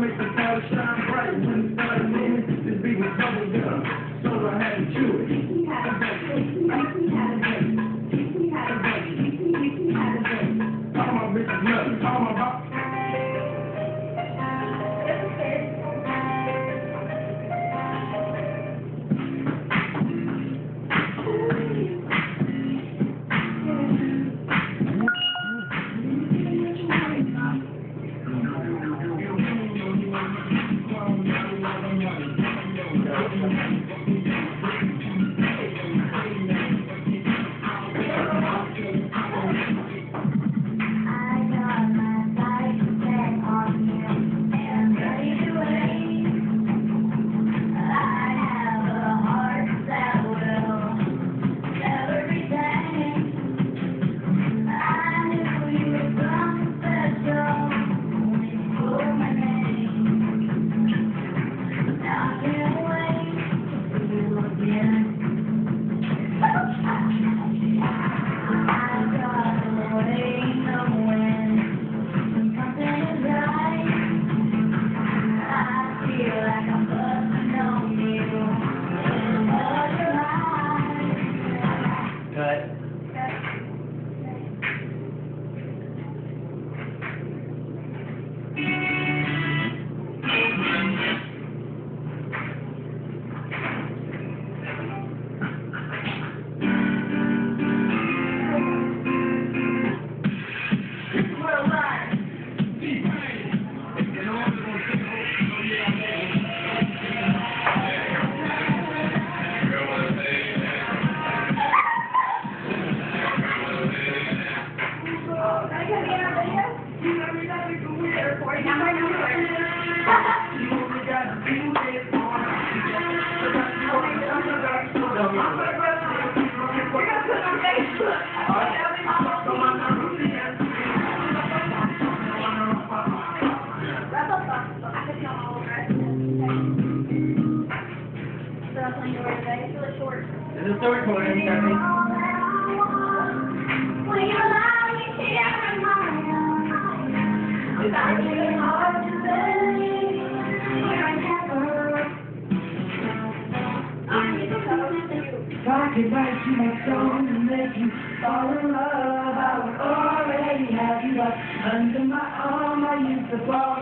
make This is still recording, Kathy. I could write you my song and make you fall in love. I would already have you up under my arm. I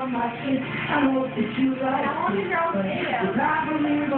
my. I hope that you like it.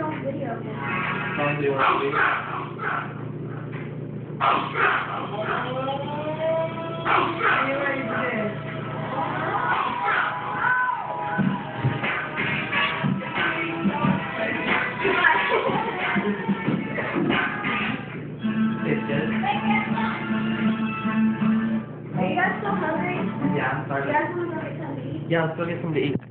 film you guys still hungry? Yeah, I'm sorry. Yeah, let's go get something to eat.